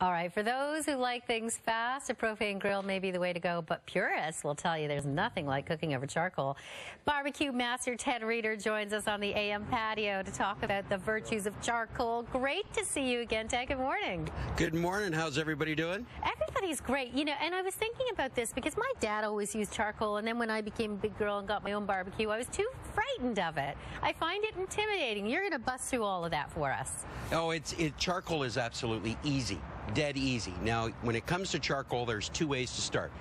All right, for those who like things fast, a propane grill may be the way to go, but purists will tell you there's nothing like cooking over charcoal. Barbecue master Ted Reader joins us on the AM patio to talk about the virtues of charcoal. Great to see you again, Ted. Good morning. Good morning. How's everybody doing? Everybody's great. You know, and I was thinking about this because my dad always used charcoal, and then when I became a big girl and got my own barbecue, I was too frightened of it. I find it intimidating. You're going to bust through all of that for us. Oh, it's it, charcoal is absolutely easy dead easy. Now, when it comes to charcoal, there's two ways to start.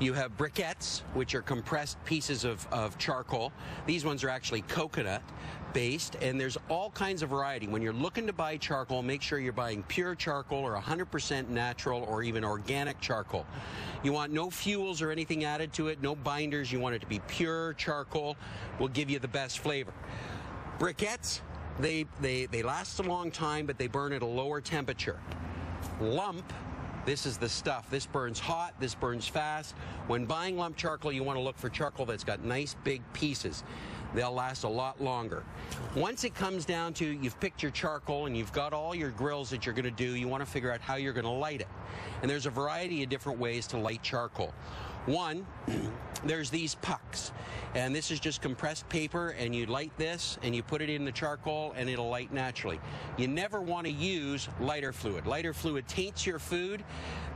You have briquettes, which are compressed pieces of, of charcoal. These ones are actually coconut based, and there's all kinds of variety. When you're looking to buy charcoal, make sure you're buying pure charcoal or 100% natural or even organic charcoal. You want no fuels or anything added to it, no binders. You want it to be pure charcoal, will give you the best flavor. Briquettes, they, they, they last a long time, but they burn at a lower temperature lump, this is the stuff. This burns hot, this burns fast. When buying lump charcoal, you want to look for charcoal that's got nice big pieces. They'll last a lot longer. Once it comes down to you've picked your charcoal and you've got all your grills that you're going to do, you want to figure out how you're going to light it. And there's a variety of different ways to light charcoal. One, there's these pucks. And this is just compressed paper, and you light this, and you put it in the charcoal, and it'll light naturally. You never want to use lighter fluid. Lighter fluid taints your food,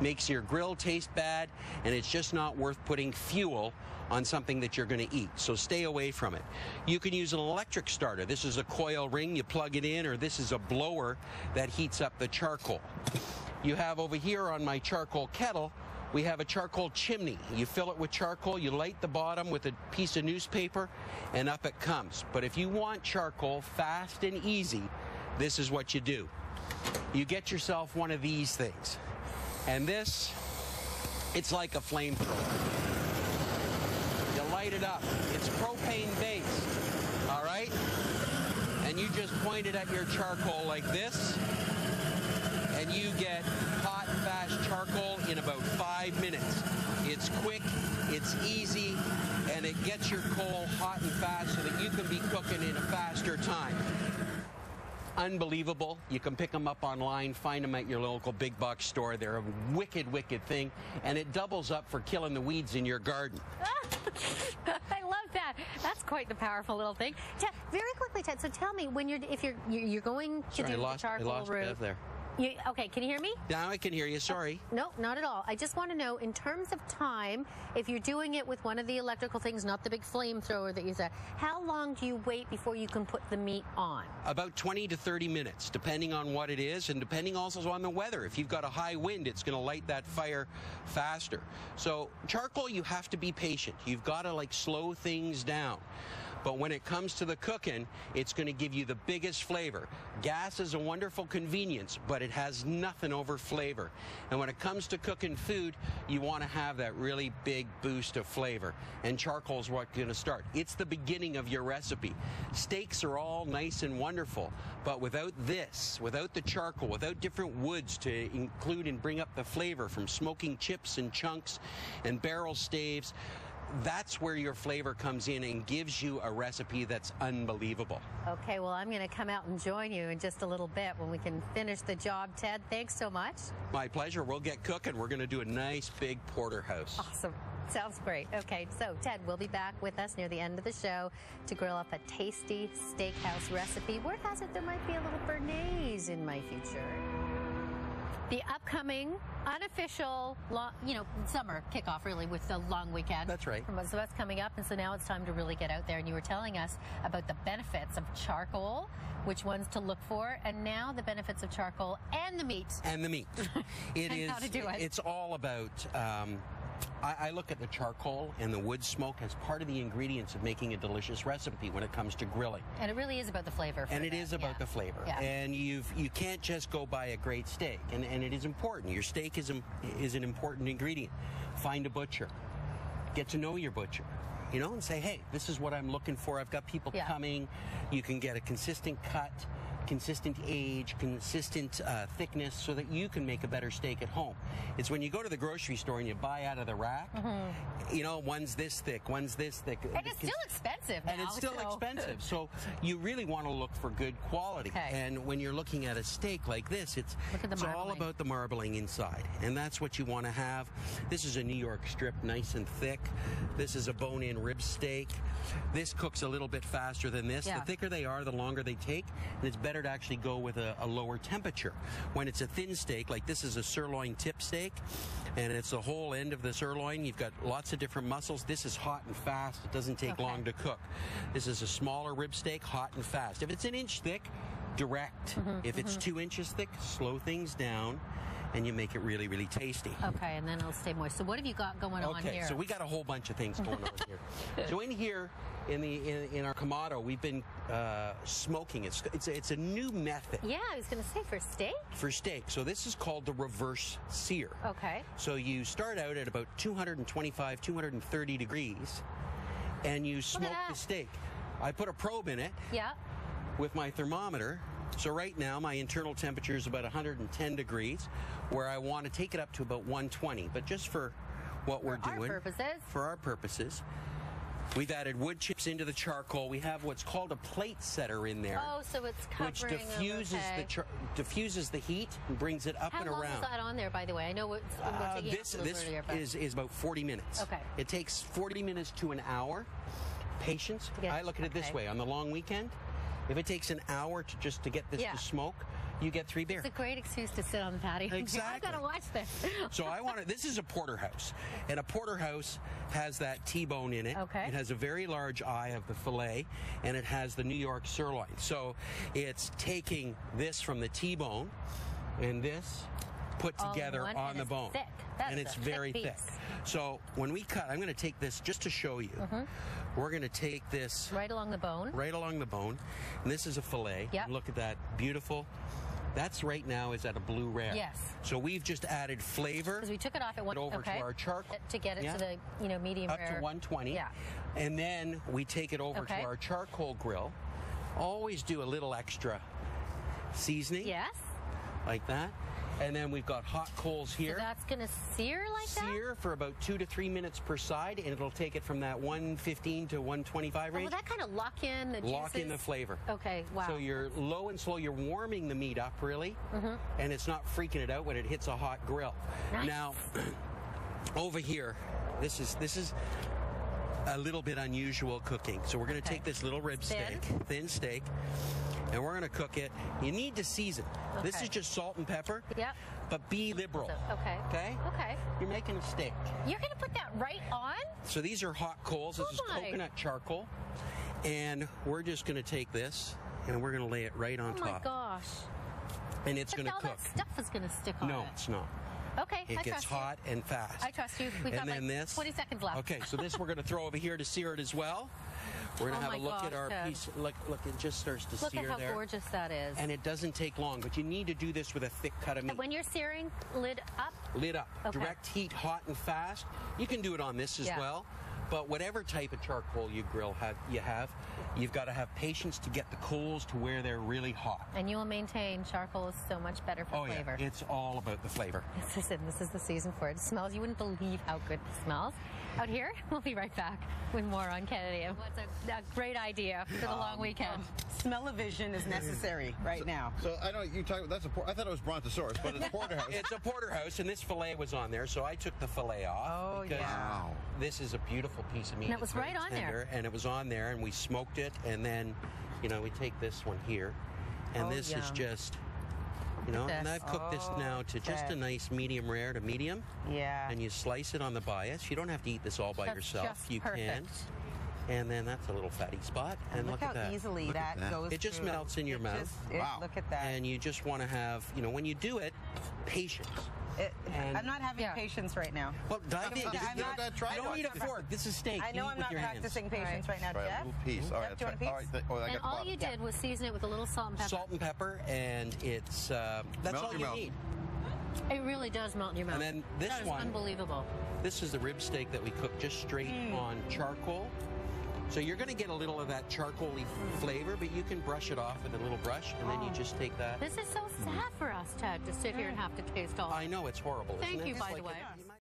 makes your grill taste bad, and it's just not worth putting fuel on something that you're going to eat. So stay away from it. You can use an electric starter. This is a coil ring, you plug it in, or this is a blower that heats up the charcoal. You have over here on my charcoal kettle, we have a charcoal chimney. You fill it with charcoal, you light the bottom with a piece of newspaper, and up it comes. But if you want charcoal fast and easy, this is what you do. You get yourself one of these things. And this, it's like a flamethrower. You light it up. It's propane based, all right? And you just point it at your charcoal like this, and you get charcoal in about five minutes. It's quick, it's easy, and it gets your coal hot and fast so that you can be cooking in a faster time. Unbelievable. You can pick them up online, find them at your local big box store. They're a wicked, wicked thing, and it doubles up for killing the weeds in your garden. I love that. That's quite the powerful little thing. Ted, very quickly, Ted. So tell me, when you're if you're you're going to Sorry, do I lost, the charcoal I lost route, there. You, okay, can you hear me? Now I can hear you. Sorry. Uh, no, not at all. I just want to know, in terms of time, if you're doing it with one of the electrical things, not the big flamethrower that you said, how long do you wait before you can put the meat on? About 20 to 30 minutes, depending on what it is, and depending also on the weather. If you've got a high wind, it's going to light that fire faster. So charcoal, you have to be patient. You've got to like slow things down. But when it comes to the cooking, it's going to give you the biggest flavor. Gas is a wonderful convenience, but it has nothing over flavor. And when it comes to cooking food, you want to have that really big boost of flavor. And charcoal is what's going to start. It's the beginning of your recipe. Steaks are all nice and wonderful, but without this, without the charcoal, without different woods to include and bring up the flavor from smoking chips and chunks and barrel staves, that's where your flavor comes in and gives you a recipe that's unbelievable. Okay, well, I'm going to come out and join you in just a little bit when we can finish the job. Ted, thanks so much. My pleasure. We'll get cooking. We're going to do a nice big porterhouse. Awesome. Sounds great. Okay, so Ted will be back with us near the end of the show to grill up a tasty steakhouse recipe. Word has it there might be a little béarnaise in my future. The upcoming unofficial, long, you know, summer kickoff really with the long weekend. That's right. So that's coming up, and so now it's time to really get out there. And you were telling us about the benefits of charcoal, which ones to look for, and now the benefits of charcoal and the meat. And the meat. It And is. how to do it. It's all about. Um, I, I look at the charcoal and the wood smoke as part of the ingredients of making a delicious recipe when it comes to grilling. And it really is about the flavor. and it that, is about yeah. the flavor. Yeah. And you've you can't just go buy a great steak, and, and it is important. Your steak is is an important ingredient. Find a butcher. Get to know your butcher. You know, and say, hey, this is what I'm looking for. I've got people Yeah. coming. You can get a consistent cut. Consistent age, consistent uh, thickness, so that you can make a better steak at home. It's when you go to the grocery store and you buy out of the rack. You know, one's this thick, one's this thick. And it's still expensive and it's still so- expensive. So you really want to look for good quality. Okay. And when you're looking at a steak like this, it's Look at the it's all about the marbling inside, and that's what you want to have. This is a New York strip, nice and thick. This is a bone-in rib steak. This cooks a little bit faster than this. Yeah. The thicker they are, the longer they take, and it's better to actually go with a, a lower temperature. When it's a thin steak, like this is a sirloin tip steak, and it's the whole end of the sirloin. You've got lots of different muscles. This is hot and fast. It doesn't take Okay. long to cook. This is a smaller rib steak, hot and fast. If it's an inch thick, direct. Mm-hmm, if it's two inches thick, slow things down, and you make it really, really tasty. Okay, and then it'll stay moist. So what have you got going on Okay, here? so we got a whole bunch of things going on here. So in here, in the in, in our Kamado, we've been uh, smoking. It's it's a, it's a new method yeah, I was going to say for steak. for steak. So this is called the reverse sear. Okay. So you start out at about 225, 230 degrees, and you smoke the steak. I put a probe in it Yeah. with my thermometer. So right now my internal temperature is about 110 degrees, where I want to take it up to about 120. But just for what we're our doing, purposes. for our purposes, we've added wood chips into the charcoal. We have what's called a plate setter in there, Oh, so it's covering which diffuses okay. the char- diffuses the heat and brings it up How and long around. is that on there, by the way? I know it's, we're Uh, this this earlier, is, is about 40 minutes. Okay. It takes 40 minutes to an hour. Patience. Get- I look at it this way. On the long weekend, if it takes an hour to just to get this Yeah. to smoke, you get three beers. it's a great excuse to sit on the patio. Exactly. I've got to watch this. So I want to. This is a porterhouse, and a porterhouse has that T-bone in it. Okay. It has a very large eye of the fillet, and it has the New York sirloin. So it's taking this from the T-bone, and this put together one, on the bone, thick. And it's thick very piece. thick. So when we cut, I'm going to take this just to show you. Mm-hmm. We're going to take this right along the bone. right along the bone, and this is a fillet. Yep. Look at that, beautiful. That's right now is at a blue rare. Yes. So we've just added flavor Because we took it off at one. over okay. to our charcoal. To get it Yeah. to the you know medium up to 120. Yeah. And then we take it over Okay. to our charcoal grill. Always do a little extra seasoning Yes. like that. And then we've got hot coals So here. that's gonna sear like that. Sear for about two to three minutes per side, and it'll take it from that 115 to 125 Oh, will that kind of lock in the Lock in the flavor. Okay. Wow. So you're low and slow. You're warming the meat up really, mm-hmm. and it's not freaking it out when it hits a hot grill. Nice. Now, over here, this is this is a little bit unusual cooking. So we're going to Okay. take this little rib Thin? steak, thin steak, and we're going to cook it. You need to season. This is just salt and pepper. Yep. But be liberal. So- okay. Okay. Okay. You're making a steak. You're gonna put that right on? So these are hot coals. This Oh is coconut charcoal, and we're just going to take this and we're going to lay it right on Oh my top, gosh. and it's going to all cook. that stuff is gonna stick on No, it. it's not. Okay. It I gets hot and fast. I trust you. We've and got then like this. 20 seconds left. Okay, so this we're going to throw over here to sear it as well. We're going Oh to have a look at our piece. Look, look, it just starts to Look sear at how there. gorgeous that is. And it doesn't take long, but you need to do this with a thick cut of meat. when you're searing, lid up. Lid up. Okay. Direct heat, hot and fast. You can do it on this as Yeah. well. But whatever type of charcoal you grill have, you have, you've got to have patience to get the coals to where they're really hot. And you will maintain charcoal is so much better for Oh flavor. yeah, it's all about the flavor. Listen, this is the season for it. It smells. You wouldn't believe how good it smells. Out here, we'll be right back with more on Kennedy. What's a, a great idea for the Um, long weekend? Smell-o-vision is necessary right now. So I don't. You talk. That's a. por- I thought it was brontosaurus, but it's a porterhouse. It's a porterhouse, and this fillet was on there, so I took the fillet off. Oh, because yeah. Wow. This is a beautiful piece of meat. And it was very right on there. And it was on there, and we smoked it, and then, you know, we take this one here, and Oh, this is just, you know, and. I've cooked this oh, now to just a nice medium rare to medium, Yeah. and you slice it on the bias. You don't have to eat this all by That's yourself. you can. Perfect. And then that's a little fatty spot, and look, look, how at that. easily Look that, that. goes. It just through. melts in your It mouth. just- it- Wow. Look at that. And you just want to have, you know, when you do it, patience. It- I'm not having Yeah. patience right now. Well, dive in. I'm not- Dad, try you don't it. need a fork. This is steak. I know I'm not your hands. practicing patience right, now, Try a Jeff. little piece. All right. Jeff, do you want a all piece? right, th- oh, I And got all you did was season it with a little salt and pepper. Salt and pepper, and it's uh, that's Melt all you mouth. need. It really does melt in your mouth. And then this That is one- unbelievable. This is the rib steak that we cook just straight Hmm. on charcoal, So you're going to get a little of that charcoaly flavor, but you can brush it off with a little brush, and then you oh. just take that. This is so mm-hmm. sad for us, Ted, to sit here and mm. have to taste all. I know it's horrible. Thank isn't it? you, It's by the way. a-